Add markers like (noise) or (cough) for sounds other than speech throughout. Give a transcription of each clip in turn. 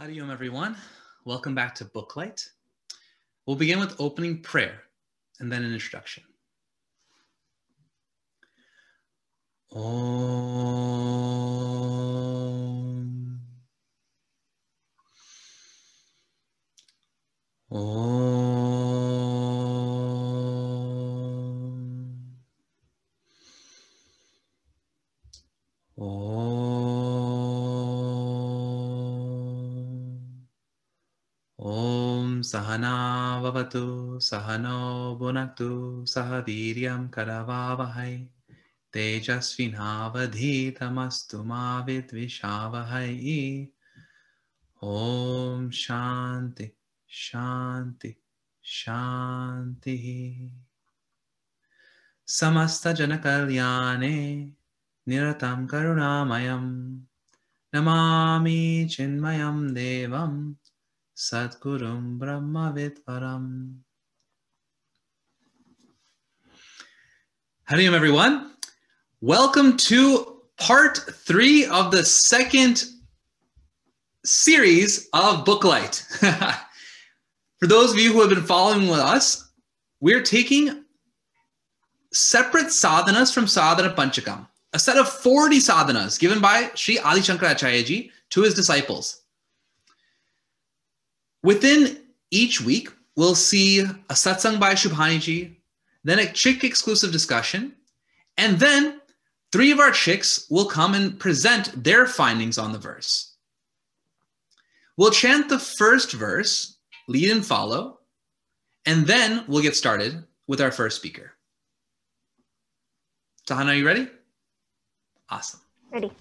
Howdy, everyone. Welcome back to Booklight. We'll begin with opening prayer and then an introduction. Om. Om. भवतु सह no भुनक्तु सह वीर्यं करवावहै। तेजस्विनावधीतमस्तु मा विद्विषावहै। ॐ शान्ति शान्ति शान्तिः। समस्तजनकल्याणे निरतं करुणामयं नमामि चिन्मयं देवम्। Sadgurum Brahma Vidvaram. Howdy, everyone. Welcome to part three of the second series of Booklight. (laughs) For those of you who have been following with us, we're taking separate sadhanas from Sadhana Panchakam, a set of 40 sadhanas given by Sri Adi Shankaracharya to his disciples. Within each week, we'll see a satsang by Shubhaniji, then a Chyk exclusive discussion, and then three of our Chyks will come and present their findings on the verse. We'll chant the first verse, lead and follow, and then we'll get started with our first speaker. Sahana, are you ready? Awesome. Ready.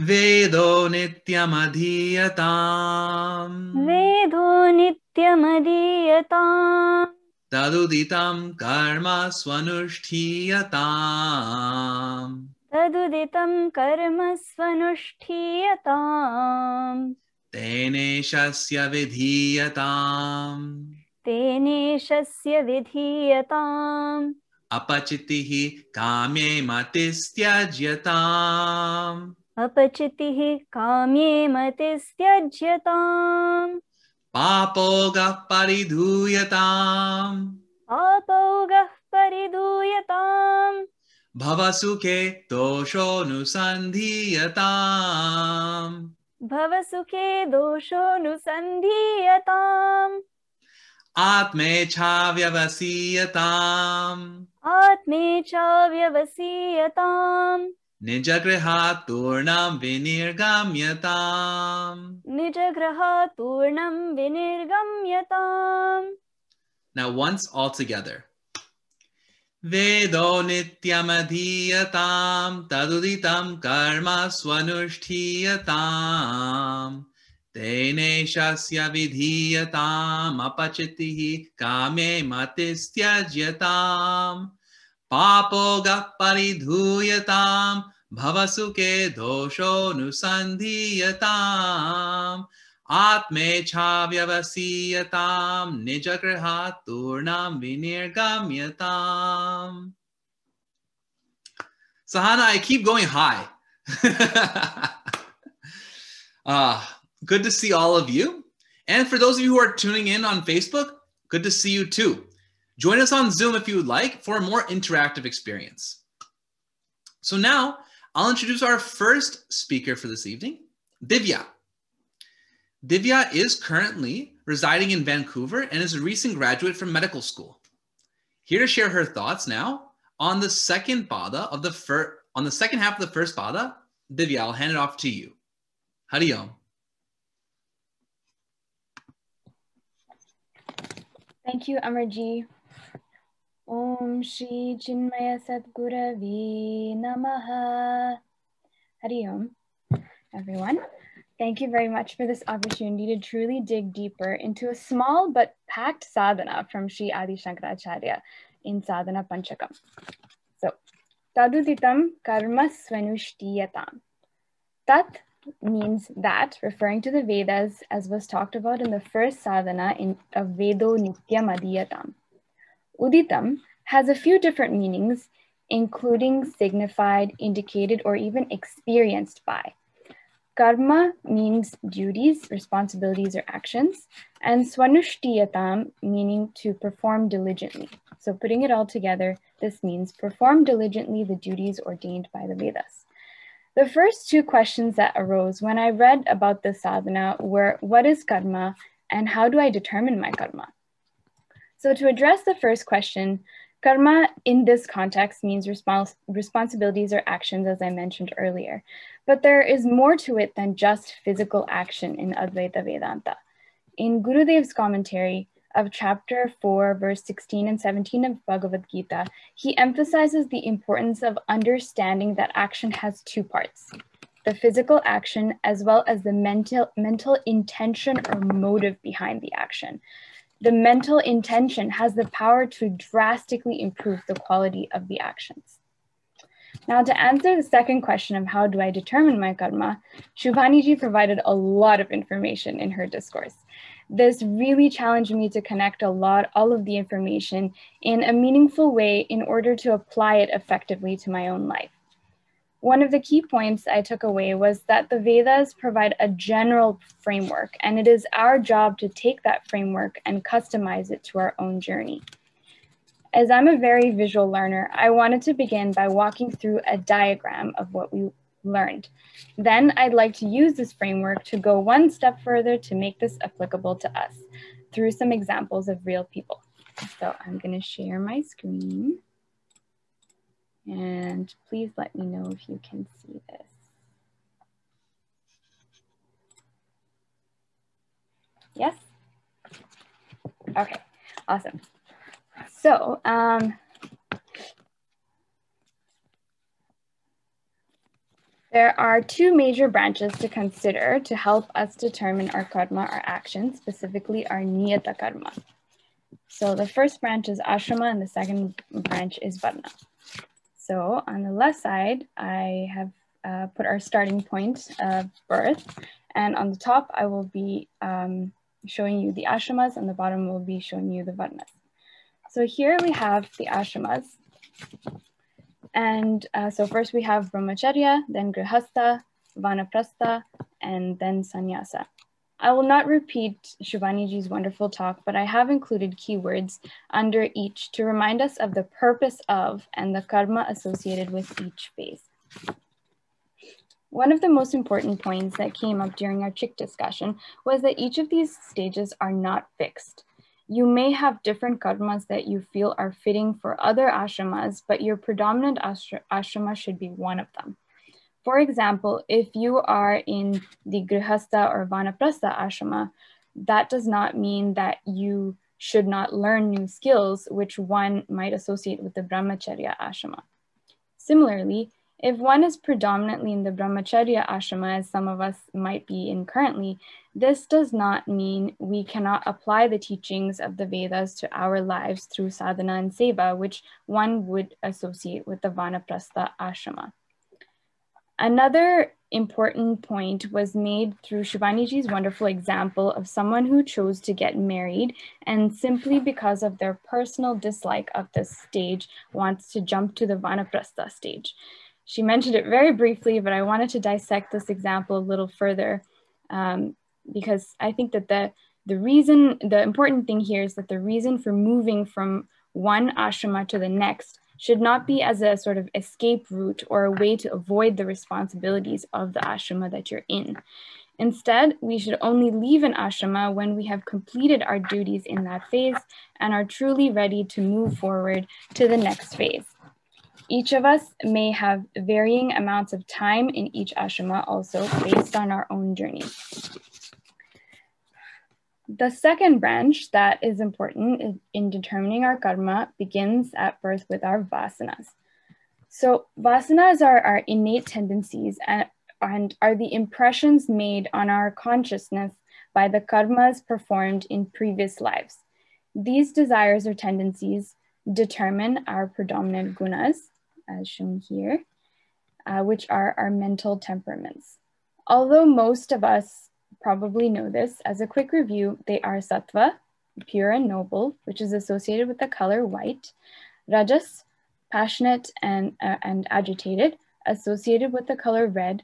वेदो नित्यमधीयताम्। वेदो नित्यमदीयताम् तदुदितं कर्म स्वनुष्ठीयताम्। तदुदितं कर्म स्वनुष्ठीयताम्। तेनेशस्य विधीयताम्। तेनेशस्य विधीयताम्। अपचितिः काम्ये मतिस्त्यज्यताम् अपचितिः काम्ये मतिस्त्यज्यताम् पापोगः परिधूयताम्। आपौगः परिधूयताम्। भवसुखे दोषोऽनुसन्धीयताम्। भवसुखे दोषोऽनुसन्धीयताम्। आत्मेच्छाव्यवसीयताम् आत्मे निजगृहात्तूर्णं विनिर्गम्यताम्। निजगृहात्तूर्णं विनिर्गम्यताम्। Now once all together. वेदो नित्यमधीयताम् तदुदितं कर्म स्वनुष्ठीयताम्। तेनेशस्य विधीयताम् अपचितिः कामे मतिस्त्यज्यताम्। Papoga paridhuyatam bhavasuke dosho nusandhiyatam आत्मेच्छाव्यवसीयतां निजगृहात् तूर्णां विनिर्गम्यताम् Sahana, I keep going high. uh, good to see all of you. And for those of you who are tuning in on Facebook, good to see you too. Join us on Zoom if you would like for a more interactive experience. So now I'll introduce our first speaker for this evening, Divya. Divya is currently residing in Vancouver and is a recent graduate from medical school. Here to share her thoughts now on the second pada of the first on the second half of the first pada, Divya, I'll hand it off to you. Hariyom. Thank you, Amarji. Om Shri Chinmaya Sadgurave Namaha. Everyone. Thank you very much for this opportunity to truly dig deeper into a small but packed sadhana from Sri Adi Shankaracharya in Sadhana Panchakam. So, Taduditam karma svanushthiyatam. Tat means that, referring to the Vedas, as was talked about in the first sadhana in, of Vedo Adiyatam. Uditam has a few different meanings, including signified, indicated, or even experienced by. Karma means duties, responsibilities, or actions, and swanushtiyatam meaning to perform diligently. So putting it all together, this means perform diligently the duties ordained by the Vedas. The first two questions that arose when I read about the sadhana were what is karma and how do I determine my karma? So to address the first question, karma in this context means respons- responsibilities or actions, as I mentioned earlier. But there is more to it than just physical action in Advaita Vedanta. In Gurudev's commentary of chapter 4, verse 16 and 17 of Bhagavad Gita, he emphasizes the importance of understanding that action has two parts the physical action as well as the mental, mental intention or motive behind the action the mental intention has the power to drastically improve the quality of the actions. Now, to answer the second question of how do I determine my karma, Shubhaniji provided a lot of information in her discourse. This really challenged me to connect a lot, all of the information in a meaningful way in order to apply it effectively to my own life. One of the key points I took away was that the Vedas provide a general framework, and it is our job to take that framework and customize it to our own journey. As I'm a very visual learner, I wanted to begin by walking through a diagram of what we learned. Then I'd like to use this framework to go one step further to make this applicable to us through some examples of real people. So I'm going to share my screen. And please let me know if you can see this. Yes? Okay, awesome. So, um, there are two major branches to consider to help us determine our karma, our actions, specifically our niyata karma. So the first branch is ashrama and the second branch is varna. So on the left side, I have uh, put our starting point of birth. And on the top, I will be um, showing you the ashramas and the bottom will be showing you the varnas. So here we have the ashramas. And uh, so first we have brahmacharya, then grihastha, vanaprastha, and then sannyasa. I will not repeat Shubhaniji's wonderful talk, but I have included keywords under each to remind us of the purpose of and the karma associated with each phase. One of the most important points that came up during our Chyk discussion was that each of these stages are not fixed. You may have different karmas that you feel are fitting for other ashramas, but your predominant ashrama should be one of them. For example, if you are in the Grihastha or Vanaprastha ashrama, that does not mean that you should not learn new skills, which one might associate with the Brahmacharya ashrama. Similarly, if one is predominantly in the Brahmacharya ashrama, as some of us might be in currently, this does not mean we cannot apply the teachings of the Vedas to our lives through sadhana and seva, which one would associate with the Vanaprastha ashrama. Another important point was made through Shubhaniji's wonderful example of someone who chose to get married and simply because of their personal dislike of this stage wants to jump to the Vanaprastha stage. She mentioned it very briefly, but I wanted to dissect this example a little further um, because I think that the, the reason, the important thing here is that the reason for moving from one ashrama to the next should not be as a sort of escape route or a way to avoid the responsibilities of the ashrama that you're in. Instead, we should only leave an ashrama when we have completed our duties in that phase and are truly ready to move forward to the next phase. Each of us may have varying amounts of time in each ashrama also based on our own journey. The second branch that is important in determining our karma begins at birth with our vasanas. So vasanas are our innate tendencies and, and are the impressions made on our consciousness by the karmas performed in previous lives. These desires or tendencies determine our predominant gunas, as shown here, uh, which are our mental temperaments. Although most of us probably know this. As a quick review, they are sattva, pure and noble, which is associated with the color white, rajas, passionate and, uh, and agitated, associated with the color red,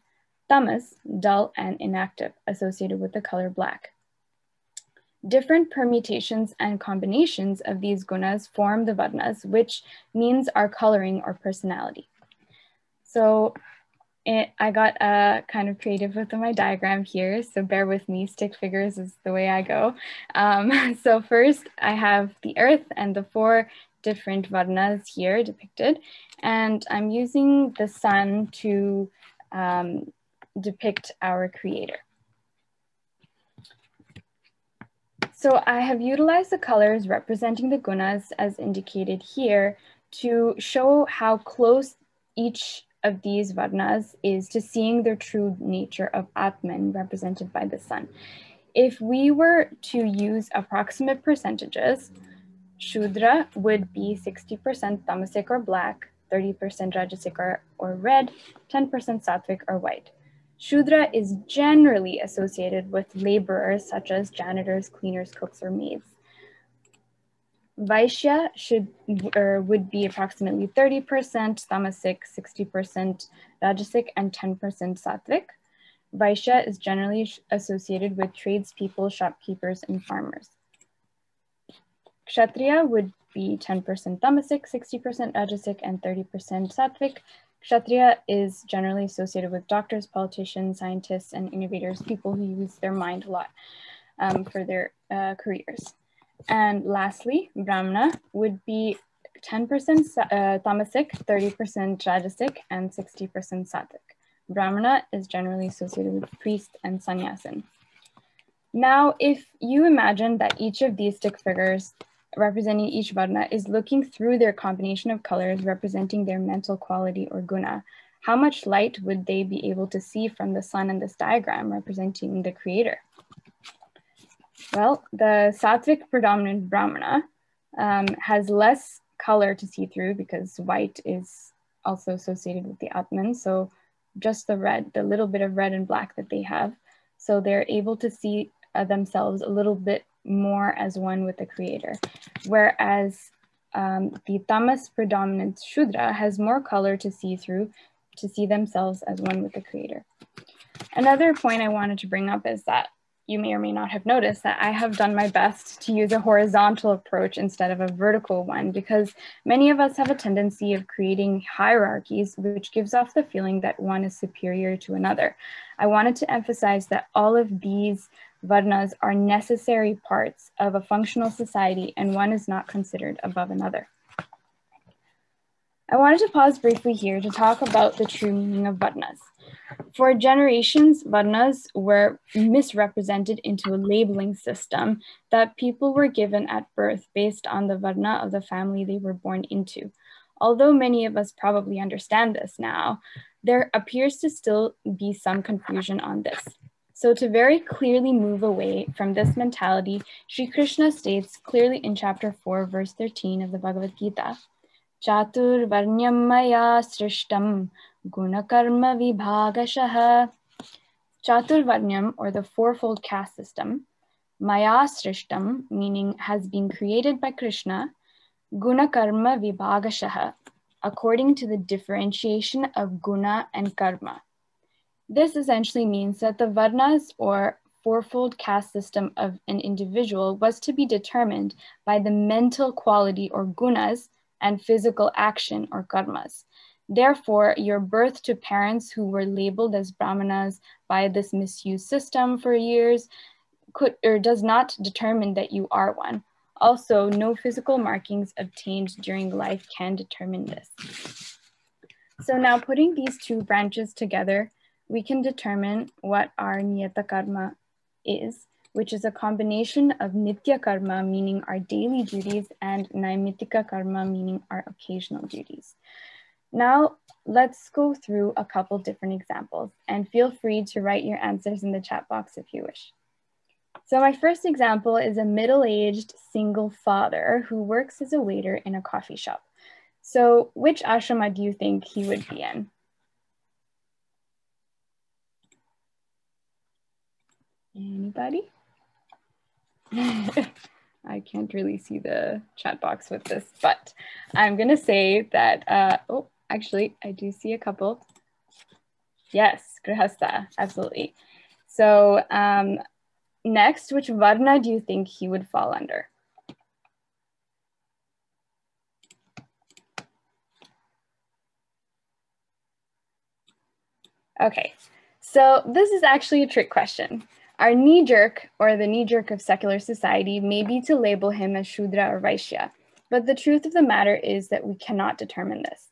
Tamas, dull and inactive, associated with the color black. Different permutations and combinations of these gunas form the varnas, which means our coloring or personality. So it, I got uh, kind of creative with my diagram here, so bear with me, stick figures is the way I go. Um, (laughs) so first I have the earth and the four different varnas here depicted, and I'm using the sun to um, depict our creator. So I have utilized the colors representing the gunas as indicated here to show how close each of these varnas is to seeing the true nature of Atman represented by the sun. If we were to use approximate percentages, Shudra would be 60% tamasic or black, 30% rajasic or, or red, 10% sattvic or white. Shudra is generally associated with laborers such as janitors, cleaners, cooks, or maids. Vaishya should or would be approximately 30% tamasic, 60% rajasic, and 10% sattvic. Vaishya is generally associated with tradespeople, shopkeepers, and farmers. Kshatriya would be 10% tamasic, 60% rajasic, and 30% sattvic. Kshatriya is generally associated with doctors, politicians, scientists, and innovators, people who use their mind a lot um, for their uh, careers. And lastly, Brahmana would be 10% uh, tamasic, 30% rajasic, and 60% sattvic. Brahmana is generally associated with priest and sannyasin. Now, if you imagine that each of these stick figures representing each varna is looking through their combination of colors representing their mental quality or guna, how much light would they be able to see from the sun in this diagram representing the creator? Well, the sattvic predominant Brahmana um, has less color to see through because white is also associated with the Atman. So just the red, the little bit of red and black that they have. So they're able to see uh, themselves a little bit more as one with the creator. Whereas um, the tamas predominant Shudra has more color to see through to see themselves as one with the creator. Another point I wanted to bring up is that you may or may not have noticed that I have done my best to use a horizontal approach instead of a vertical one because many of us have a tendency of creating hierarchies, which gives off the feeling that one is superior to another. I wanted to emphasize that all of these varnas are necessary parts of a functional society and one is not considered above another. I wanted to pause briefly here to talk about the true meaning of varnas. For generations, varnas were misrepresented into a labeling system that people were given at birth based on the varna of the family they were born into. Although many of us probably understand this now, there appears to still be some confusion on this. So to very clearly move away from this mentality, Sri Krishna states clearly in chapter 4, verse 13 of the Bhagavad Gita, Chatur Varnyam Maya Srishtam Gunakarma Vibhagashaha. Chaturvarnyam, or the fourfold caste system, Maya Srishtam, meaning has been created by Krishna, Gunakarma Vibhagashaha, according to the differentiation of guna and karma. This essentially means that the varnas or fourfold caste system of an individual was to be determined by the mental quality or gunas and physical action or karmas. Therefore, your birth to parents who were labeled as brahmanas by this misused system for years could or does not determine that you are one. Also, no physical markings obtained during life can determine this. So now putting these two branches together, we can determine what our niyata karma is which is a combination of nitya karma, meaning our daily duties, and naimitika karma, meaning our occasional duties. Now, let's go through a couple different examples and feel free to write your answers in the chat box if you wish. So my first example is a middle-aged single father who works as a waiter in a coffee shop. So which ashrama do you think he would be in? Anybody? (laughs) I can't really see the chat box with this, but I'm gonna say that, uh, oh, actually, I do see a couple. Yes, grihastha, absolutely. So um, next, which varna do you think he would fall under? Okay, so this is actually a trick question. Our knee jerk, or the knee jerk of secular society, may be to label him as Shudra or Vaishya, but the truth of the matter is that we cannot determine this.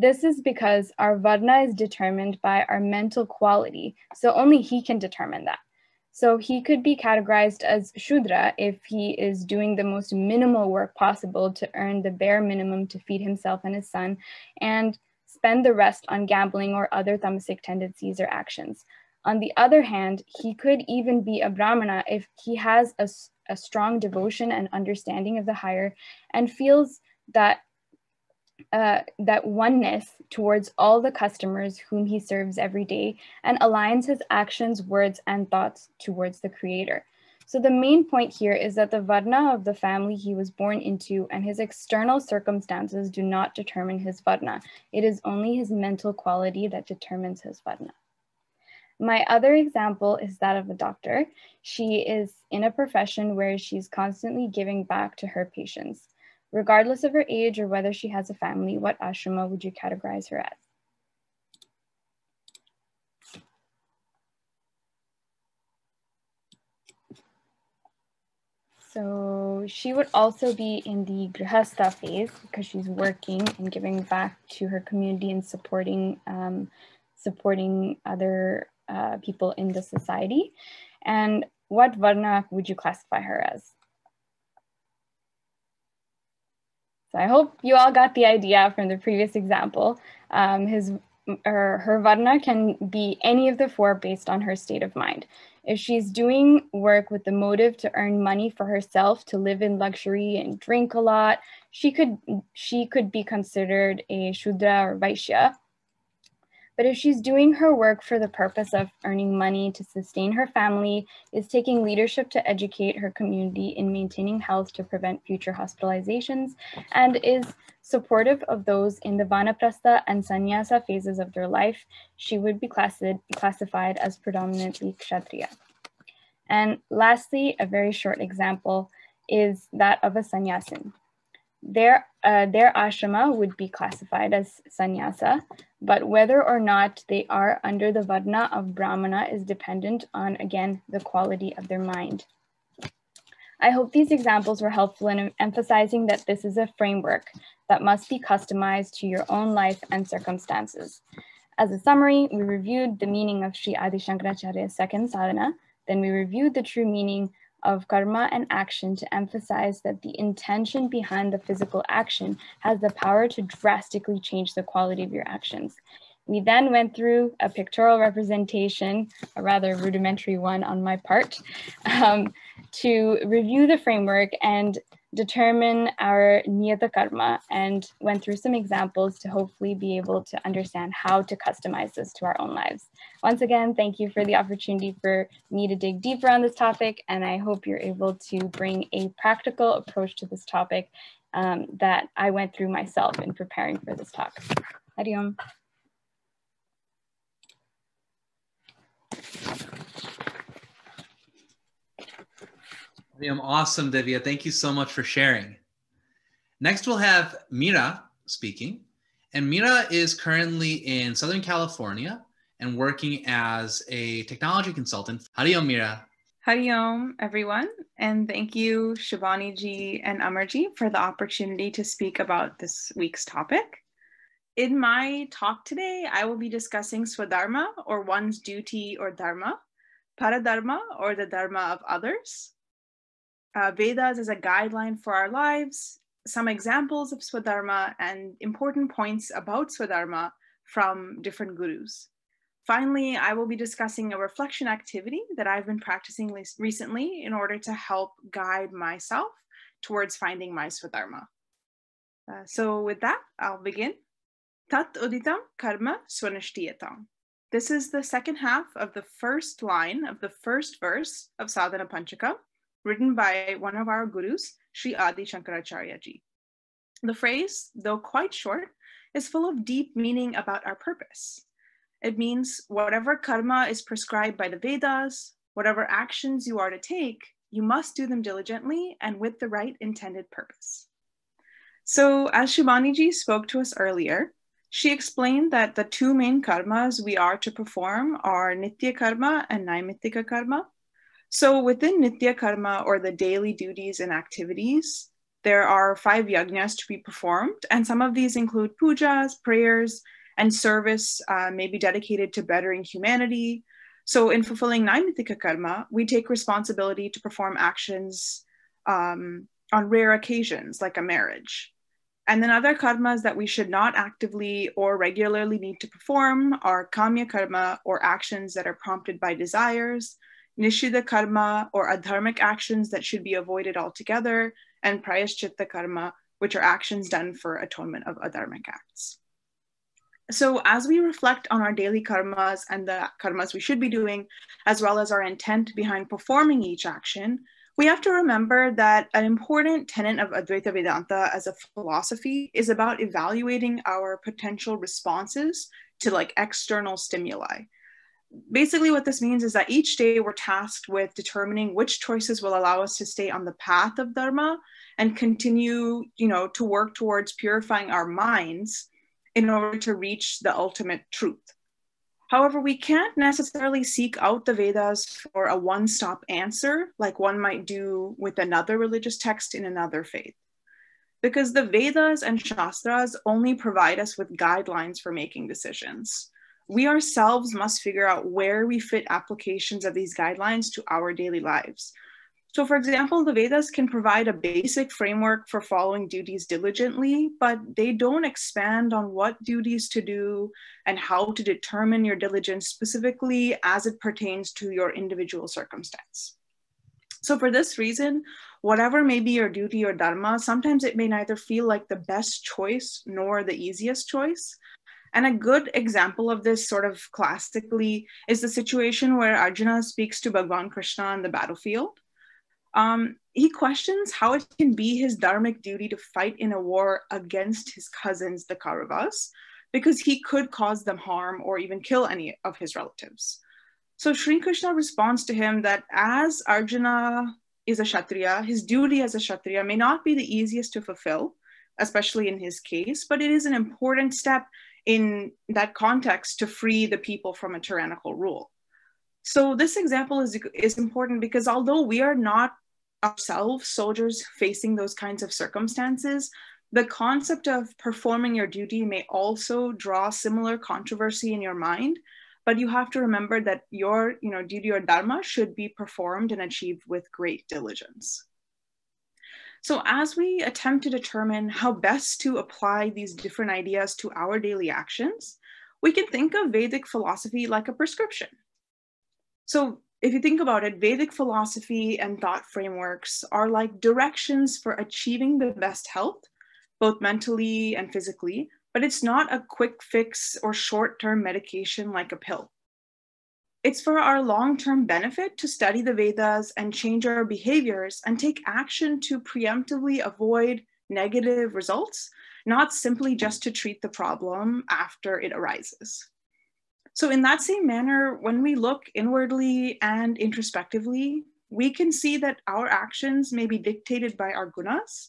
This is because our Varna is determined by our mental quality, so only he can determine that. So he could be categorized as Shudra if he is doing the most minimal work possible to earn the bare minimum to feed himself and his son, and spend the rest on gambling or other tamasic tendencies or actions. On the other hand, he could even be a Brahmana if he has a, a strong devotion and understanding of the higher and feels that uh, that oneness towards all the customers whom he serves every day and aligns his actions, words, and thoughts towards the creator. So the main point here is that the Varna of the family he was born into and his external circumstances do not determine his Varna. It is only his mental quality that determines his Varna. My other example is that of a doctor. She is in a profession where she's constantly giving back to her patients. Regardless of her age or whether she has a family, what ashrama would you categorize her as? So she would also be in the grihastha phase because she's working and giving back to her community and supporting um, supporting other uh, people in the society. And what varna would you classify her as? So I hope you all got the idea from the previous example. Um, his or her varna can be any of the four based on her state of mind. If she's doing work with the motive to earn money for herself, to live in luxury and drink a lot, she could she could be considered a shudra or vaishya. But if she's doing her work for the purpose of earning money to sustain her family, is taking leadership to educate her community in maintaining health to prevent future hospitalizations, and is supportive of those in the vanaprastha and sannyasa phases of their life, she would be classified as predominantly kshatriya. And lastly, a very short example is that of a sannyasin. Their, uh, their ashrama would be classified as sannyasa, but whether or not they are under the Varna of Brahmana is dependent on, again, the quality of their mind. I hope these examples were helpful in emphasizing that this is a framework that must be customized to your own life and circumstances. As a summary, we reviewed the meaning of Sri Adi Shankaracharya's second sadhana, then we reviewed the true meaning of karma and action to emphasize that the intention behind the physical action has the power to drastically change the quality of your actions. We then went through a pictorial representation, a rather rudimentary one on my part, um, to review the framework and determine our niyata karma and went through some examples to hopefully be able to understand how to customize this to our own lives. Once again, thank you for the opportunity for me to dig deeper on this topic, and I hope you're able to bring a practical approach to this topic um, that I went through myself in preparing for this talk. Hariom. Awesome, Divya. Thank you so much for sharing. Next, we'll have Mira speaking. And Mira is currently in Southern California and working as a technology consultant. Hariom, Mira. Hariom, everyone. And thank you, Shivani ji and Amarji, for the opportunity to speak about this week's topic. In my talk today, I will be discussing Swadharma, or one's duty or dharma, Paradharma, or the dharma of others, uh, Vedas as a guideline for our lives, some examples of Swadharma, and important points about Swadharma from different gurus. Finally, I will be discussing a reflection activity that I've been practicing recently in order to help guide myself towards finding my Swadharma. Uh, so with that, I'll begin. Tat uditam karma swanashtiyatam. This is the second half of the first line of the first verse of Sadhana Panchaka, written by one of our gurus, Sri Adi Shankaracharya ji. The phrase, though quite short, is full of deep meaning about our purpose. It means whatever karma is prescribed by the Vedas, whatever actions you are to take, you must do them diligently and with the right intended purpose. So, as Shubhaniji spoke to us earlier, she explained that the two main karmas we are to perform are Nitya karma and Naimittika karma. So, within Nitya karma or the daily duties and activities, there are five yajnas to be performed, and some of these include pujas, prayers, and service uh, may be dedicated to bettering humanity. So, in fulfilling Naimittika karma, we take responsibility to perform actions um, on rare occasions, like a marriage. And then other karmas that we should not actively or regularly need to perform are kamya karma or actions that are prompted by desires, nishiddha karma or adharmic actions that should be avoided altogether, and prayaschitta karma, which are actions done for atonement of adharmic acts. So, as we reflect on our daily karmas and the karmas we should be doing, as well as our intent behind performing each action, we have to remember that an important tenet of Advaita Vedanta as a philosophy is about evaluating our potential responses to like external stimuli. Basically, what this means is that each day we're tasked with determining which choices will allow us to stay on the path of Dharma and continue, you know, to work towards purifying our minds in order to reach the ultimate truth. However, we can't necessarily seek out the Vedas for a one stop answer like one might do with another religious text in another faith. Because the Vedas and Shastras only provide us with guidelines for making decisions. We ourselves must figure out where we fit applications of these guidelines to our daily lives. So, for example, the Vedas can provide a basic framework for following duties diligently, but they don't expand on what duties to do and how to determine your diligence specifically as it pertains to your individual circumstance. So, for this reason, whatever may be your duty or dharma, sometimes it may neither feel like the best choice nor the easiest choice. And a good example of this, sort of classically, is the situation where Arjuna speaks to Bhagwan Krishna on the battlefield. Um, he questions how it can be his dharmic duty to fight in a war against his cousins, the Kauravas, because he could cause them harm or even kill any of his relatives. So Sri Krishna responds to him that as Arjuna is a Kshatriya, his duty as a Kshatriya may not be the easiest to fulfill, especially in his case, but it is an important step in that context to free the people from a tyrannical rule. So this example is, is important because although we are not ourselves soldiers facing those kinds of circumstances, the concept of performing your duty may also draw similar controversy in your mind, but you have to remember that your you know, duty or dharma should be performed and achieved with great diligence. So as we attempt to determine how best to apply these different ideas to our daily actions, we can think of Vedic philosophy like a prescription. So if you think about it, Vedic philosophy and thought frameworks are like directions for achieving the best health, both mentally and physically, but it's not a quick fix or short term medication like a pill. It's for our long term benefit to study the Vedas and change our behaviors and take action to preemptively avoid negative results, not simply just to treat the problem after it arises. So, in that same manner, when we look inwardly and introspectively, we can see that our actions may be dictated by our gunas,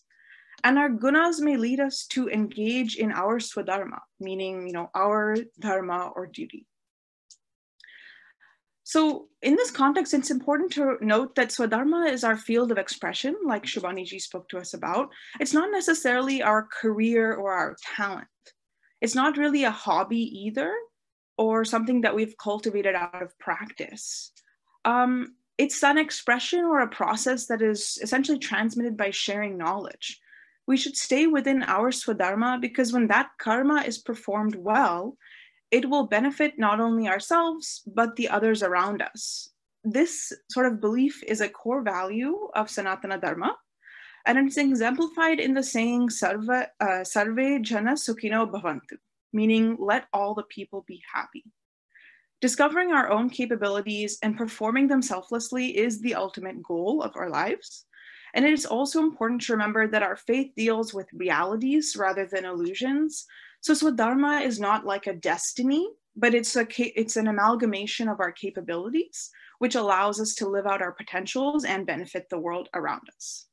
and our gunas may lead us to engage in our swadharma, meaning, you know, our dharma or duty. So, in this context, it's important to note that Swadharma is our field of expression, like Shubhaniji spoke to us about. It's not necessarily our career or our talent. It's not really a hobby either or something that we've cultivated out of practice. Um, it's an expression or a process that is essentially transmitted by sharing knowledge. We should stay within our swadharma because when that karma is performed well, it will benefit not only ourselves, but the others around us. This sort of belief is a core value of Sanatana Dharma, and it's exemplified in the saying uh, Sarve Jana Sukhino Bhavantu meaning let all the people be happy. Discovering our own capabilities and performing them selflessly is the ultimate goal of our lives. And it is also important to remember that our faith deals with realities rather than illusions. So Swadharma is not like a destiny, but it's a it's an amalgamation of our capabilities, which allows us to live out our potentials and benefit the world around us.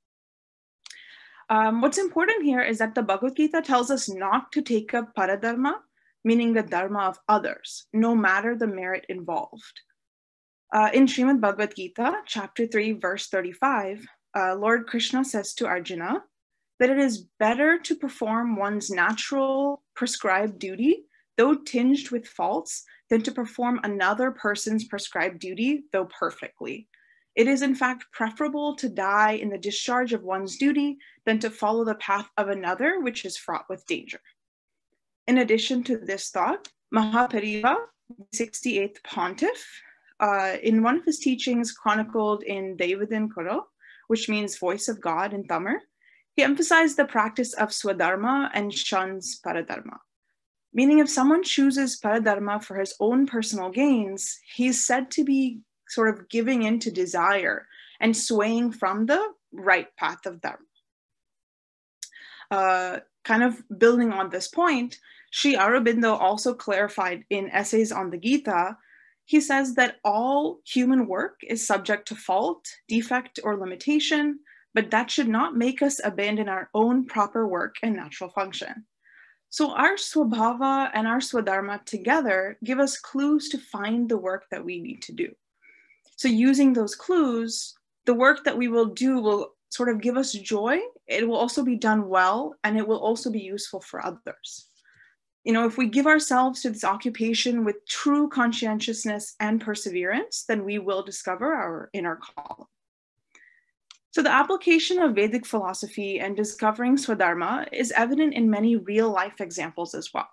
Um, what's important here is that the Bhagavad Gita tells us not to take up paradharma, meaning the dharma of others, no matter the merit involved. Uh, in Srimad Bhagavad Gita, chapter 3, verse 35, uh, Lord Krishna says to Arjuna that it is better to perform one's natural prescribed duty, though tinged with faults, than to perform another person's prescribed duty, though perfectly. It is, in fact, preferable to die in the discharge of one's duty than to follow the path of another, which is fraught with danger. In addition to this thought, Mahaperiyava, 68th pontiff, uh, in one of his teachings chronicled in Deivathin Kural, which means voice of God in Tamil, he emphasized the practice of swadharma and shuns paradharma. Meaning, if someone chooses paradharma for his own personal gains, he's said to be sort of giving in to desire and swaying from the right path of dharma. Uh, kind of building on this point, Sri Aurobindo also clarified in Essays on the Gita, he says that all human work is subject to fault, defect, or limitation, but that should not make us abandon our own proper work and natural function. So our swabhava and our swadharma together give us clues to find the work that we need to do. So using those clues, the work that we will do will sort of give us joy. It will also be done well, and it will also be useful for others. You know, if we give ourselves to this occupation with true conscientiousness and perseverance, then we will discover our inner calling. So the application of Vedic philosophy and discovering Swadharma is evident in many real life examples as well.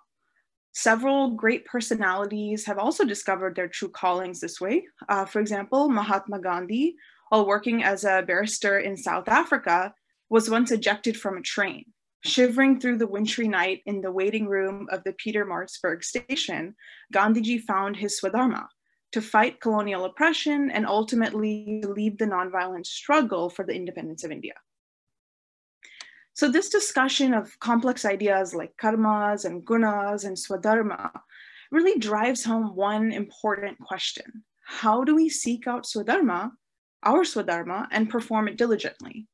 Several great personalities have also discovered their true callings this way. Uh, for example, Mahatma Gandhi, while working as a barrister in South Africa, was once ejected from a train. Shivering through the wintry night in the waiting room of the Peter Pietermaritzburg station, Gandhiji found his Swadharma to fight colonial oppression and ultimately lead the nonviolent struggle for the independence of India. So this discussion of complex ideas like karmas and gunas and swadharma really drives home one important question. How do we seek out swadharma, our swadharma, and perform it diligently?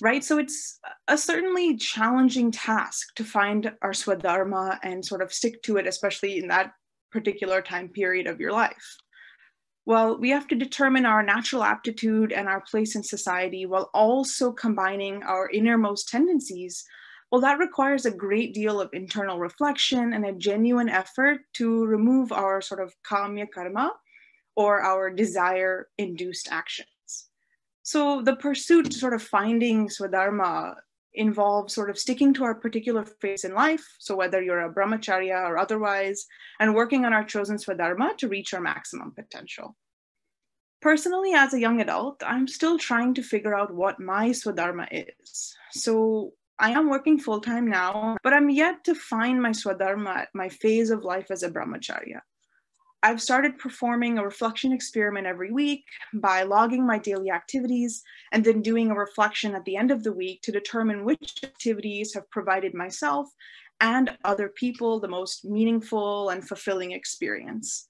Right, so it's a certainly challenging task to find our swadharma and sort of stick to it, especially in that particular time period of your life. Well, we have to determine our natural aptitude and our place in society while also combining our innermost tendencies. Well, that requires a great deal of internal reflection and a genuine effort to remove our sort of kamya karma or our desire induced actions. So the pursuit, sort of finding swadharma, involves sort of sticking to our particular phase in life. So whether you're a brahmacharya or otherwise, and working on our chosen swadharma to reach our maximum potential. Personally, as a young adult, I'm still trying to figure out what my swadharma is. So I am working full time now, but I'm yet to find my swadharma my phase of life as a brahmacharya. I've started performing a reflection experiment every week by logging my daily activities and then doing a reflection at the end of the week to determine which activities have provided myself and other people the most meaningful and fulfilling experience.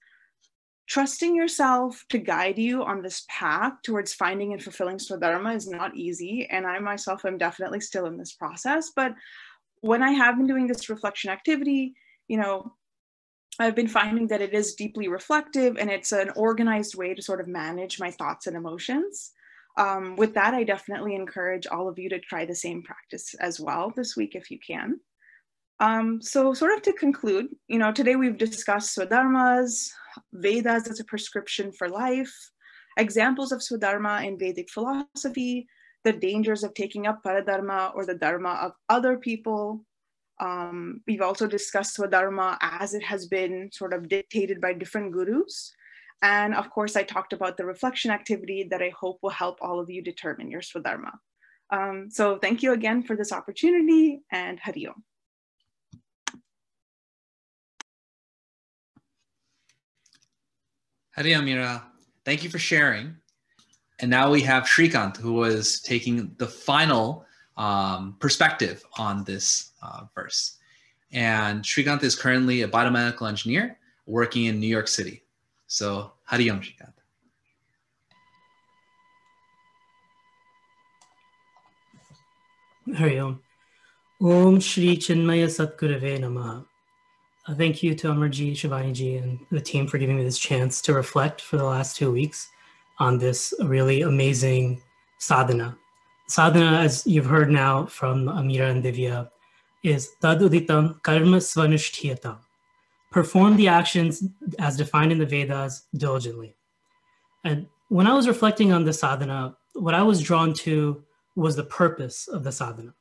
Trusting yourself to guide you on this path towards finding and fulfilling Swadharma is not easy. And I myself am definitely still in this process. But when I have been doing this reflection activity, you know, I've been finding that it is deeply reflective and it's an organized way to sort of manage my thoughts and emotions. Um, with that, I definitely encourage all of you to try the same practice as well this week if you can. Um, so sort of to conclude, you know, today we've discussed Swadharmas, Vedas as a prescription for life, examples of Swadharma in Vedic philosophy, the dangers of taking up Paradharma or the Dharma of other people, um, we've also discussed Swadharma as it has been sort of dictated by different gurus. And of course, I talked about the reflection activity that I hope will help all of you determine your Swadharma. Um, so thank you again for this opportunity and Hari Om. Hari thank you for sharing. And now we have Shrikant, who was taking the final um, perspective on this uh, verse. And Shrikant is currently a biomedical engineer working in New York City. So, Hariyam Shrikant. Hari Om. Shri Chinmaya Satgurave Namaha. Uh, thank you to Amarji, Shivani and the team for giving me this chance to reflect for the last two weeks on this really amazing sadhana. Sadhana, as you've heard now from Amira and Divya, is taduditam karma svanushthiyatam. Perform the actions as defined in the Vedas diligently. And when I was reflecting on the sadhana, what I was drawn to was the purpose of the sadhana.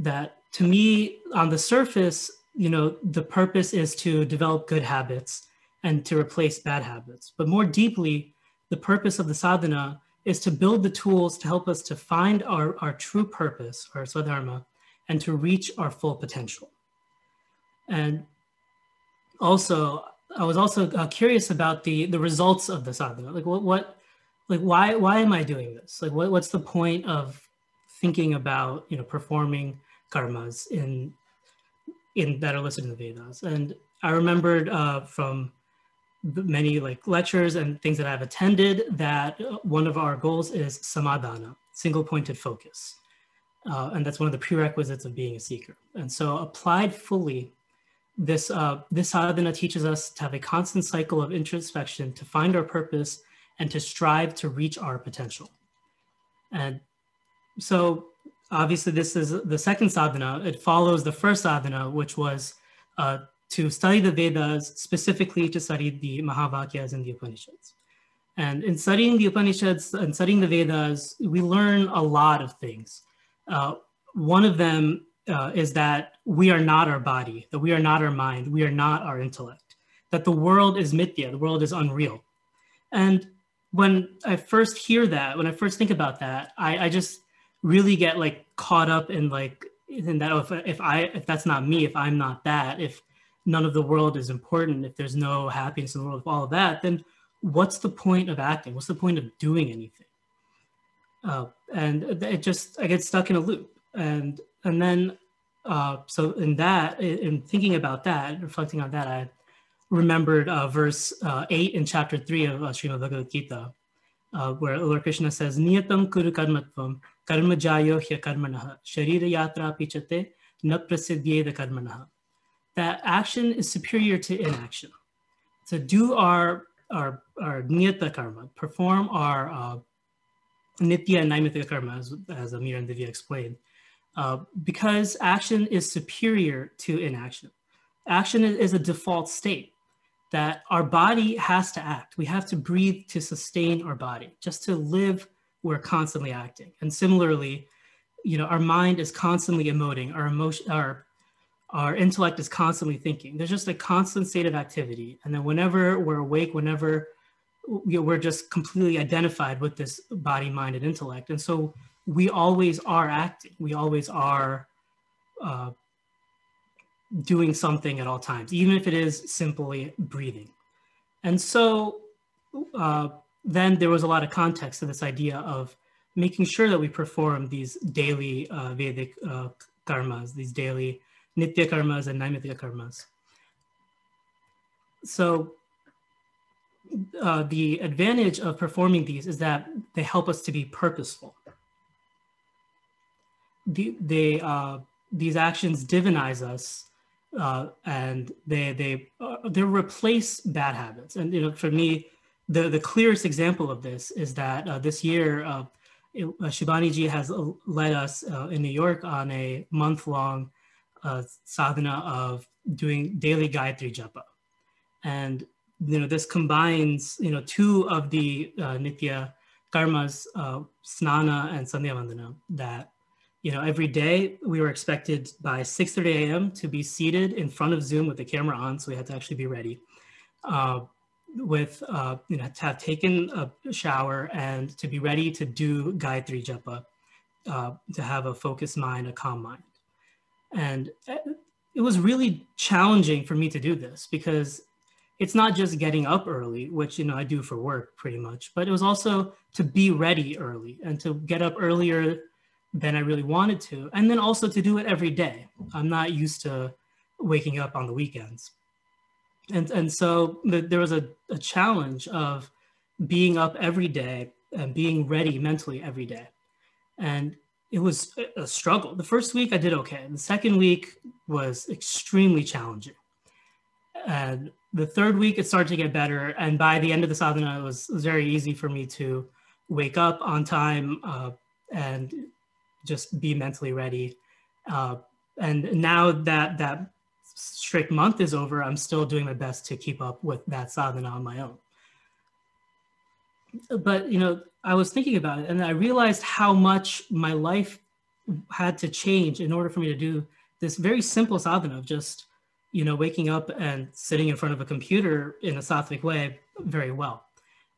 That to me, on the surface, you know, the purpose is to develop good habits and to replace bad habits. But more deeply, the purpose of the sadhana is to build the tools to help us to find our, our true purpose, our swadharma, and to reach our full potential. And also, I was also uh, curious about the the results of the sadhana. Like, what what like why why am I doing this? Like, what what's the point of thinking about you know performing karmas in in that are listed in the Vedas? And I remembered uh, from many like lectures and things that I've attended that one of our goals is samadhana, single pointed focus. Uh, and that's one of the prerequisites of being a seeker. And so applied fully, this, uh, this sadhana teaches us to have a constant cycle of introspection to find our purpose and to strive to reach our potential. And so obviously this is the second sadhana. It follows the first sadhana, which was uh, to study the Vedas, specifically to study the Mahavakyas and the Upanishads. And in studying the Upanishads and studying the Vedas, we learn a lot of things. Uh, one of them uh, is that we are not our body, that we are not our mind, we are not our intellect, that the world is mithya, the world is unreal. And when I first hear that, when I first think about that, I, I just really get like caught up in like in that oh, if, if I if that's not me, if I'm not that, if none of the world is important, if there's no happiness in the world, all of that, then what's the point of acting? What's the point of doing anything? Uh, and it just I get stuck in a loop, and and then uh, so in that, in thinking about that, reflecting on that, I remembered uh, verse eight in chapter three of uh, Srimad Bhagavad Gita, uh, where Lord Krishna says, "Niyatam kuru karmatvam karma jayo karmanaha sharira yatra pichate na prasidyeda karmanaha." That action is superior to inaction. To do our our our niyata karma, perform our uh, nitya and naimitya karma, as, as Amir and Divya explained, uh, because action is superior to inaction. Action is, is a default state that our body has to act. We have to breathe to sustain our body. Just to live, we're constantly acting. And similarly, you know, our mind is constantly emoting. Our emotion, our our intellect is constantly thinking. There's just a constant state of activity. And then whenever we're awake, whenever we're just completely identified with this body, mind, and intellect. And so we always are acting. We always are uh, doing something at all times, even if it is simply breathing. And so uh, then there was a lot of context to this idea of making sure that we perform these daily uh, Vedic uh, karmas, these daily nitya karmas and naimitya karmas. So uh, the advantage of performing these is that they help us to be purposeful. The, they, uh, these actions divinize us uh, and they, they, uh, they replace bad habits. And you know, for me, the, the clearest example of this is that uh, this year, uh, Shubhani ji has led us in New York on a month-long uh, sadhana of doing daily Gayatri Japa. And, you know, this combines, you know, two of the uh, Nitya karmas, uh, Snana and Sandhyavandana, that, you know, every day we were expected by 6.30 a.m. to be seated in front of Zoom with the camera on, so we had to actually be ready. Uh, with, uh, you know, to have taken a shower and to be ready to do Gayatri Japa, uh, to have a focused mind, a calm mind. And uh, it was really challenging for me to do this because it's not just getting up early, which you know I do for work pretty much, but it was also to be ready early and to get up earlier than I really wanted to, and then also to do it every day. I'm not used to waking up on the weekends. and and so the, there was a, a challenge of being up every day and being ready mentally every day and it was a struggle. The first week i did okay the second week was extremely challenging. And the third week it started to get better and by the end of the sadhana it was, it was very easy for me to wake up on time uh, and just be mentally ready. Uh, and now that that strict month is over, I'm still doing my best to keep up with that sadhana on my own. But you know, I was thinking about it, and I realized how much my life had to change in order for me to do this very simple sadhana of just, you know, waking up and sitting in front of a computer in a sattvic way very well.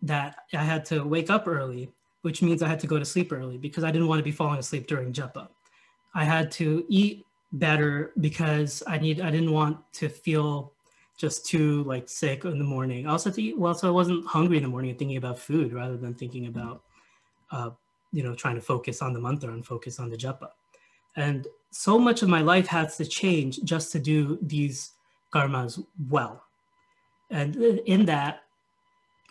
That I had to wake up early, which means I had to go to sleep early because I didn't want to be falling asleep during japa. I had to eat better because I need I didn't want to feel just too like sick in the morning. I also eat well, so I wasn't hungry in the morning and thinking about food rather than thinking about uh, you know trying to focus on the mantra and focus on the japa. And so much of my life has to change just to do these karmas well. And in that,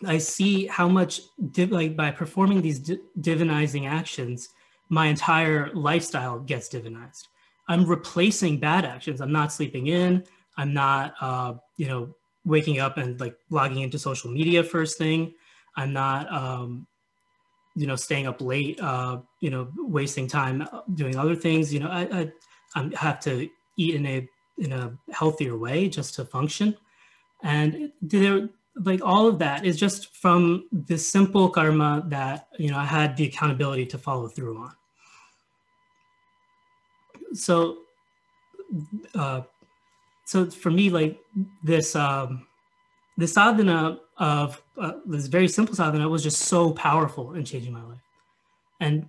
I see how much div- like by performing these di- divinizing actions, my entire lifestyle gets divinized. I'm replacing bad actions. I'm not sleeping in. I'm not, uh, you know, waking up and like logging into social media first thing. I'm not, um, you know, staying up late, uh, you know, wasting time doing other things. You know, I, I, I have to eat in a in a healthier way just to function. And there, like all of that is just from this simple karma that you know I had the accountability to follow through on so uh, so for me like this um the sadhana of uh, this very simple sadhana was just so powerful in changing my life. And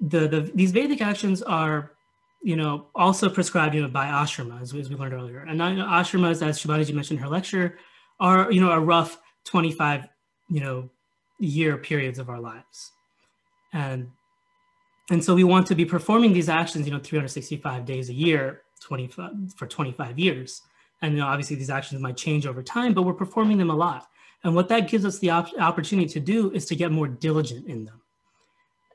the, the these vedic actions are you know also prescribed you know by ashramas as, as we learned earlier. And I, ashramas as Shubhaniji mentioned in her lecture are you know a rough 25 you know year periods of our lives. And and so we want to be performing these actions, you know, 365 days a year, 25 for 25 years. And you know, obviously these actions might change over time, but we're performing them a lot. And what that gives us the op- opportunity to do is to get more diligent in them.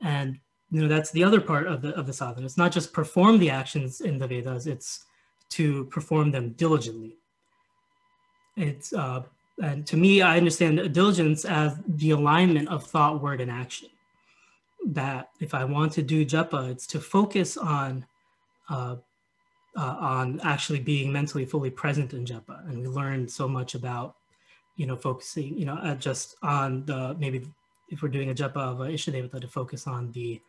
And you know, that's the other part of the of the sadhana. It's not just perform the actions in the Vedas; it's to perform them diligently. It's uh, and to me, I understand diligence as the alignment of thought, word, and action that if I want to do japa, it's to focus on uh, uh, on actually being mentally fully present in japa. And we learned so much about, you know, focusing, you know, uh, just on the maybe if we're doing a japa of a Ishtadevata to focus on the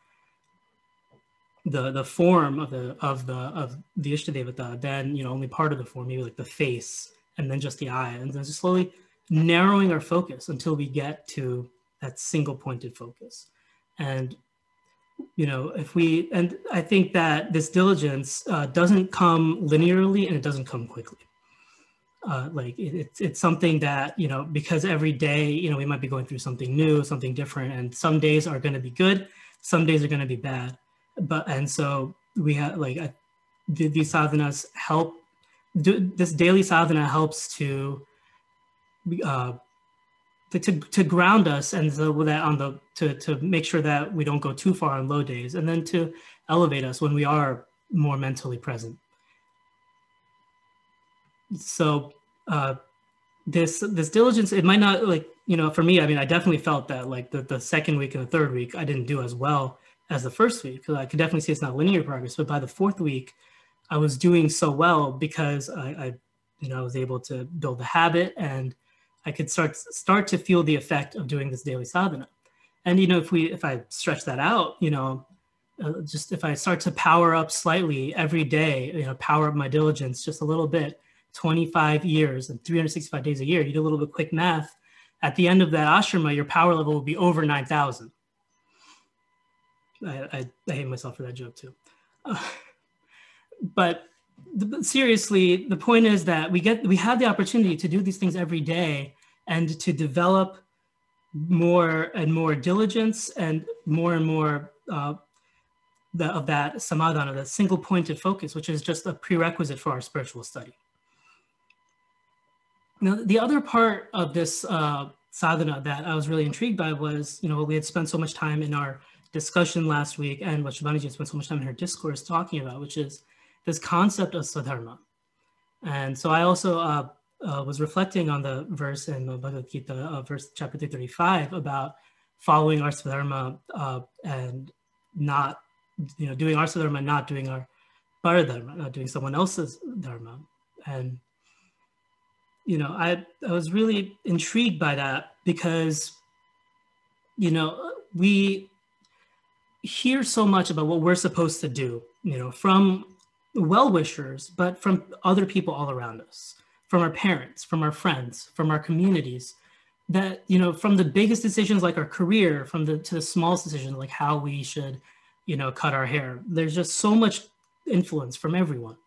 the the form of the of the of the Ishtadevata, then you know only part of the form, maybe like the face, and then just the eye, and then just slowly narrowing our focus until we get to that single pointed focus and you know if we and i think that this diligence uh, doesn't come linearly and it doesn't come quickly. Uh, like it, it's, it's something that you know because every day you know we might be going through something new something different and some days are going to be good some days are going to be bad. But and so we have like I, these sadhanas help do, this daily sadhana helps to uh, to, to, to ground us and so that on the to, to make sure that we don't go too far on low days and then to elevate us when we are more mentally present. So uh, this this diligence it might not like you know for me i mean i definitely felt that like the, the second week and the third week i didn't do as well as the first week because i could definitely see it's not linear progress but by the fourth week i was doing so well because i, I you know i was able to build the habit and I could start start to feel the effect of doing this daily sadhana. And you know, if we if I stretch that out, you know, uh, just if I start to power up slightly every day, you know, power up my diligence just a little bit, 25 years and 365 days a year, you do a little bit quick math. At the end of that ashrama, your power level will be over 9,000. I, I, I, hate myself for that joke too. Uh, (laughs) but seriously, the point is that we get we have the opportunity to do these things every day and to develop more and more diligence and more and more uh, the, of that samadhana, that single pointed focus, which is just a prerequisite for our spiritual study. Now, the other part of this uh, sadhana that I was really intrigued by was, you know, we had spent so much time in our discussion last week and what Shubhaniji spent so much time in her discourse talking about, which is this concept of Swadharma. And so I also uh, uh, was reflecting on the verse in the Bhagavad Gita, uh, verse chapter 335, about following our Swadharma uh, and not, you know, doing our Swadharma, not doing our Paradharma, not doing someone else's Dharma. And you know, I, I was really intrigued by that because, you know, we hear so much about what we're supposed to do, you know, from well wishers, but from other people all around us, from our parents, from our friends, from our communities, that, you know, from the biggest decisions like our career, from the to the smallest decisions like how we should, you know, cut our hair. There's just so much influence from everyone.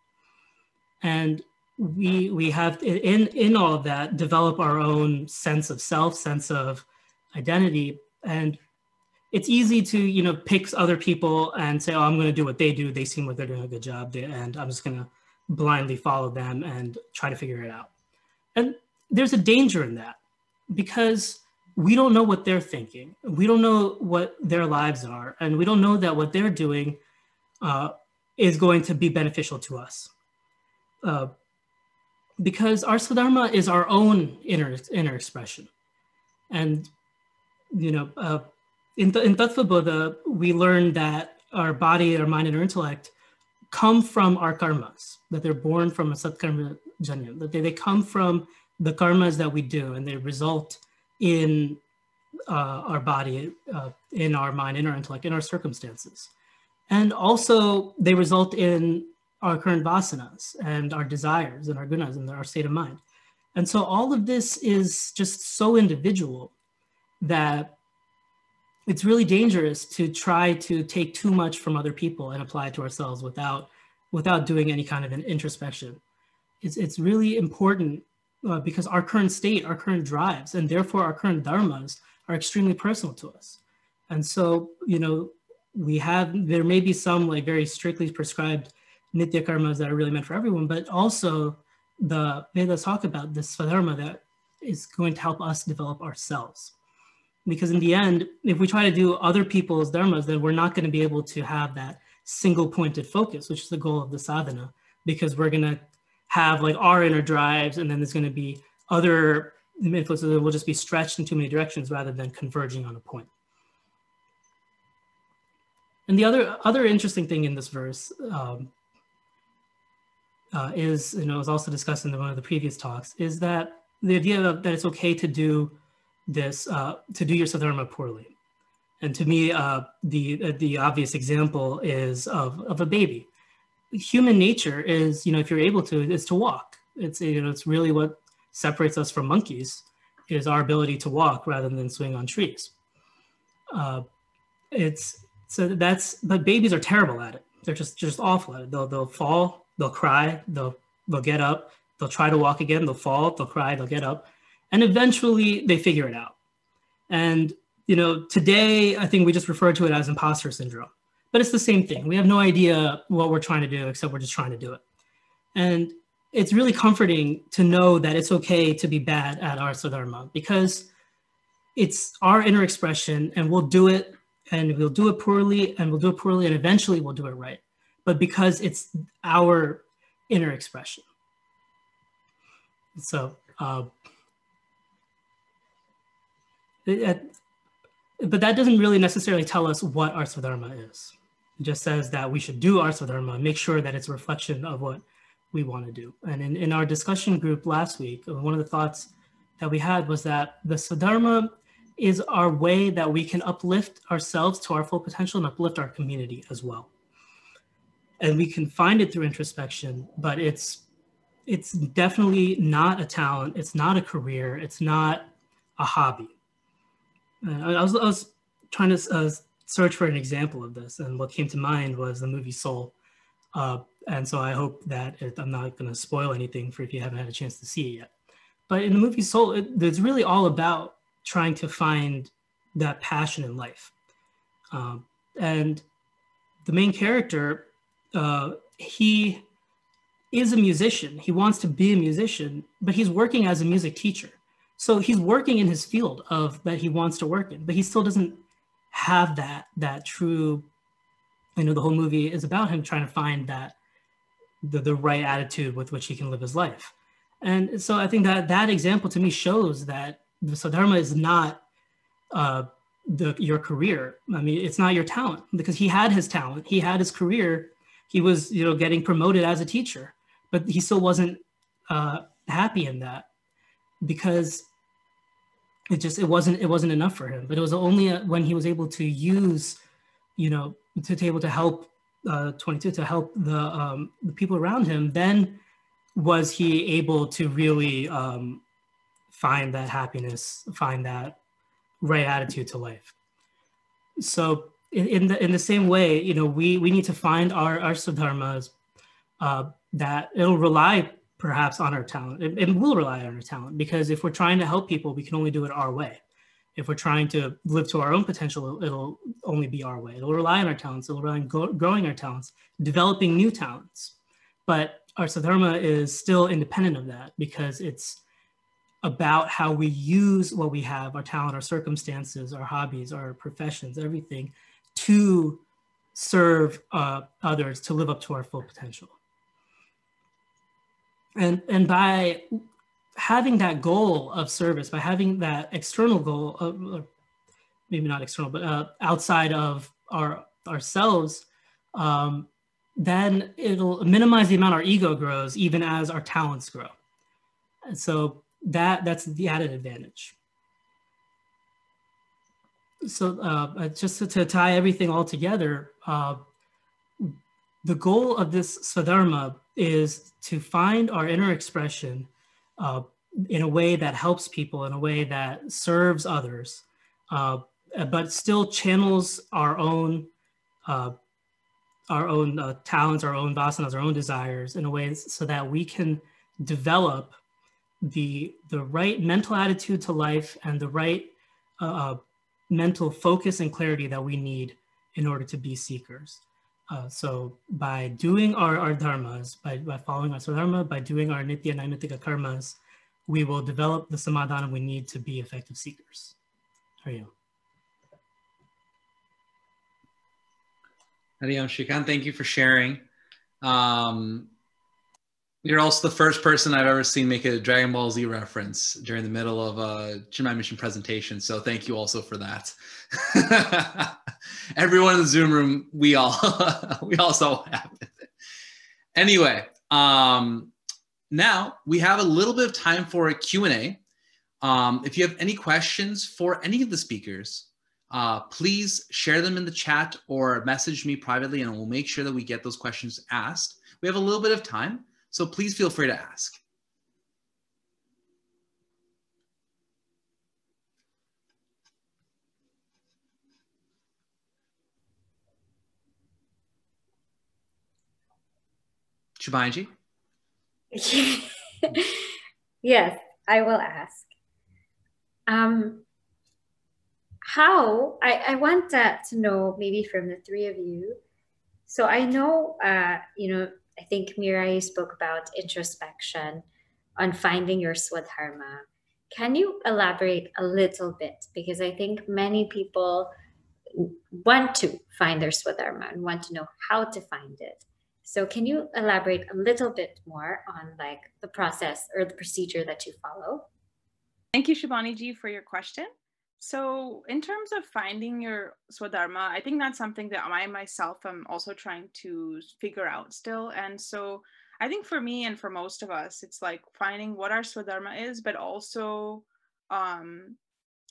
And we we have in in all of that develop our own sense of self sense of identity and it's easy to you know pick other people and say oh i'm going to do what they do. They seem like they're doing a good job. And i'm just going to blindly follow them and try to figure it out. And there's a danger in that because we don't know what they're thinking. We don't know what their lives are and we don't know that what they're doing uh, is going to be beneficial to us. Uh, because our Swadharma is our own inner, inner expression. And, you know, uh, in, the, in Tattva Bodha, we learn that our body, our mind, and our intellect come from our karmas, that they're born from a satkarma janya, that they, they come from the karmas that we do and they result in uh, our body, uh, in our mind, in our intellect, in our circumstances. And also they result in our current vasanas and our desires and our gunas and our state of mind. And so all of this is just so individual that it's really dangerous to try to take too much from other people and apply it to ourselves without without doing any kind of an introspection. It's, it's really important uh, because our current state, our current drives, and therefore our current dharmas are extremely personal to us. And so, you know, we have, there may be some like very strictly prescribed nitya karmas that are really meant for everyone, but also the Vedas talk about this svadharma that is going to help us develop ourselves. Because in the end, if we try to do other people's dharmas, then we're not going to be able to have that single pointed focus, which is the goal of the sadhana, because we're going to have like our inner drives, and then there's going to be other influences that will just be stretched in too many directions rather than converging on a point. And the other other interesting thing in this verse um, uh, is, you know, was also discussed in one of the previous talks, is that the idea that it's okay to do this, uh, to do your swadharma poorly. And to me, uh, the, uh, the obvious example is of, of a baby. Human nature is, you know, if you're able to, is to walk. It's, you know, it's really what separates us from monkeys is our ability to walk rather than swing on trees. Uh, it's, so that's, but babies are terrible at it. They're just, just awful at it. They'll, they'll fall, they'll cry, they'll they'll get up, they'll try to walk again, they'll fall, they'll cry, they'll get up, and eventually they figure it out. And you know, today I think we just refer to it as imposter syndrome, but it's the same thing. We have no idea what we're trying to do except we're just trying to do it. And it's really comforting to know that it's okay to be bad at our swadharma because it's our inner expression and we'll do it and we'll do it poorly and we'll do it poorly and eventually we'll do it right but because it's our inner expression. So, uh, but that doesn't really necessarily tell us what our Swadharma is. It just says that we should do our Swadharma, make sure that it's a reflection of what we want to do. And in, in our discussion group last week, one of the thoughts that we had was that the Swadharma is our way that we can uplift ourselves to our full potential and uplift our community as well and we can find it through introspection but it's it's definitely not a talent it's not a career it's not a hobby uh, I, was, I was trying to uh, search for an example of this and what came to mind was the movie soul uh, and so i hope that it, i'm not going to spoil anything for if you haven't had a chance to see it yet but in the movie soul it, it's really all about trying to find that passion in life um, and the main character uh, he is a musician. He wants to be a musician, but he's working as a music teacher. So he's working in his field of that he wants to work in, but he still doesn't have that that true. You know, the whole movie is about him trying to find that the, the right attitude with which he can live his life. And so I think that that example to me shows that the Swadharma is not uh, the, your career. I mean, it's not your talent because he had his talent, he had his career, he was you know getting promoted as a teacher, but he still wasn't uh, happy in that because it just it wasn't it wasn't enough for him. But it was only uh, when he was able to use, you know, to, be able to help uh, 22 to help the um, the people around him, then was he able to really um, find that happiness, find that right attitude to life. So in, in the in the same way, you know, we we need to find our our swadharmas uh, that it'll rely perhaps on our talent. It, will rely on our talent because if we're trying to help people, we can only do it our way. If we're trying to live to our own potential, it'll only be our way. It'll rely on our talents. It'll rely on growing our talents, developing new talents. But our swadharma is still independent of that because it's about how we use what we have, our talent, our circumstances, our hobbies, our professions, everything to serve uh, others, to live up to our full potential. And, and by having that goal of service, by having that external goal, of, maybe not external, but uh, outside of our ourselves, um, then it'll minimize the amount our ego grows, even as our talents grow. And so that that's the added advantage. So uh, uh, just to, to, tie everything all together, uh, the goal of this Swadharma is to find our inner expression uh, in a way that helps people, in a way that serves others, uh, but still channels our own uh, our own talents, our own vasanas, our own desires in a way so that we can develop the the right mental attitude to life and the right uh, uh, mental focus and clarity that we need in order to be seekers. Uh, so by doing our, our dharmas, by, by following our dharma, by doing our nitya naimitika karmas, we will develop the samadhana we need to be effective seekers. You? Hari Om Shrikant, thank you for sharing. Um, you're also the first person I've ever seen make a Dragon Ball Z reference during the middle of a Chinmaya Mission presentation. So thank you also for that. (laughs) Everyone in the Zoom room, we all (laughs) we all saw what happened. Anyway, um, now we have a little bit of time for a Q&A. Um, if you have any questions for any of the speakers, uh, please share them in the chat or message me privately and we'll make sure that we get those questions asked. We have a little bit of time. So please feel free to ask. Shubhaniji? (laughs) yes, I will ask. Um, how, I, I want uh, to know maybe from the three of you. So I know, uh, you know, I think Mirai spoke about introspection on finding your swadharma. Can you elaborate a little bit? Because I think many people want to find their swadharma and want to know how to find it. So can you elaborate a little bit more on like the process or the procedure that you follow? Thank you, Shubhani ji, for your question. So, in terms of finding your swadharma, I think that's something that I myself am also trying to figure out still. And so, I think for me and for most of us, it's like finding what our swadharma is, but also um,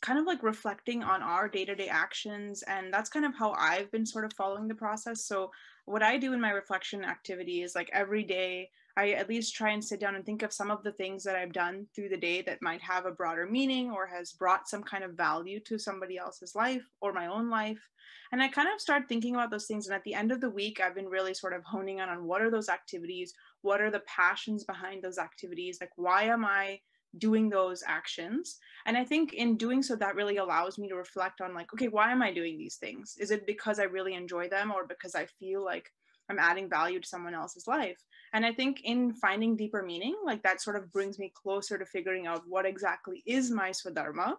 kind of like reflecting on our day-to-day actions and that's kind of how i've been sort of following the process so what i do in my reflection activity is like every day i at least try and sit down and think of some of the things that i've done through the day that might have a broader meaning or has brought some kind of value to somebody else's life or my own life and i kind of start thinking about those things and at the end of the week i've been really sort of honing in on what are those activities what are the passions behind those activities like why am i doing those actions and i think in doing so that really allows me to reflect on like okay why am i doing these things is it because i really enjoy them or because i feel like I'm adding value to someone else's life. And I think in finding deeper meaning, like that sort of brings me closer to figuring out what exactly is my swadharma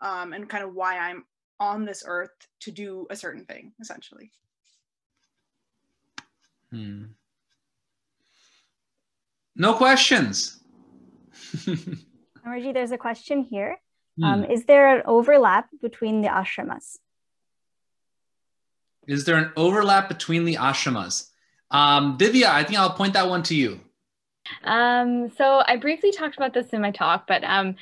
um, and kind of why I'm on this earth to do a certain thing, essentially. Hmm. No questions. (laughs) Amarji, there's a question here. Hmm. Um, is there an overlap between the ashramas? Is there an overlap between the ashramas? Um, Divya, I think I'll point that one to you. Um, so I briefly talked about this in my talk, but um,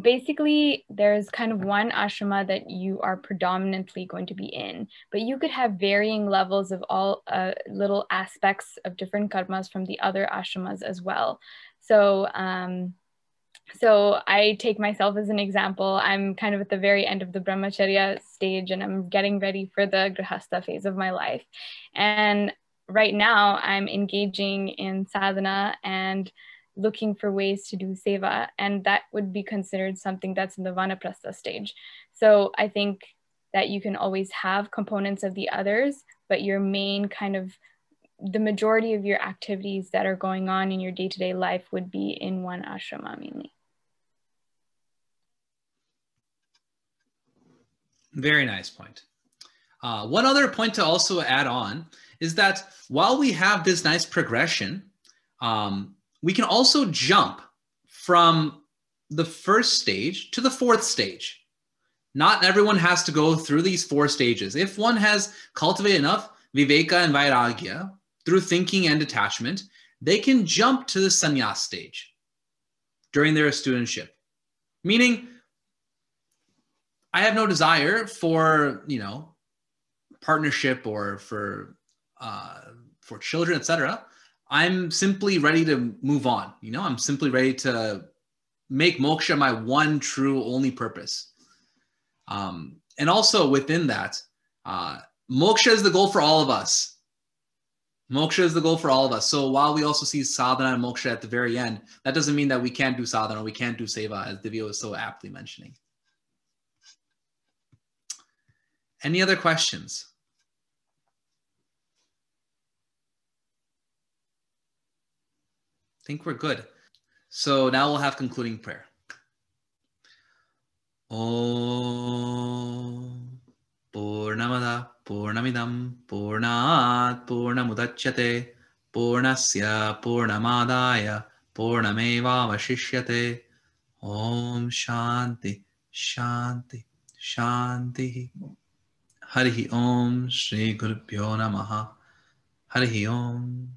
basically there's kind of one ashrama that you are predominantly going to be in, but you could have varying levels of all uh, little aspects of different karmas from the other ashramas as well. So um, so I take myself as an example. I'm kind of at the very end of the brahmacharya stage and I'm getting ready for the grihastha phase of my life. And right now I'm engaging in sadhana and looking for ways to do seva. And that would be considered something that's in the vanaprastha stage. So I think that you can always have components of the others, but your main kind of the majority of your activities that are going on in your day-to-day life would be in one ashrama mainly. Very nice point. Uh, one other point to also add on is that while we have this nice progression, um, we can also jump from the first stage to the fourth stage. Not everyone has to go through these four stages. If one has cultivated enough viveka and vairagya through thinking and detachment, they can jump to the sannyas stage during their studentship. Meaning, I have no desire for, you know, partnership or for uh, for children, etc. I'm simply ready to move on. You know, I'm simply ready to make moksha my one true only purpose. Um, and also within that, uh, moksha is the goal for all of us. Moksha is the goal for all of us. So while we also see sadhana and moksha at the very end, that doesn't mean that we can't do sadhana, or we can't do seva, as Divya was so aptly mentioning. Any other questions? I think we're good. So now we'll have concluding prayer. Om Purnamada Purnamidam Purnat Purnamudachyate Purnasya Purnamadaya Purnameva Vashishyate Om Shanti Shanti Shanti Hari Om Shri Gurubhyo Namaha. Hari Om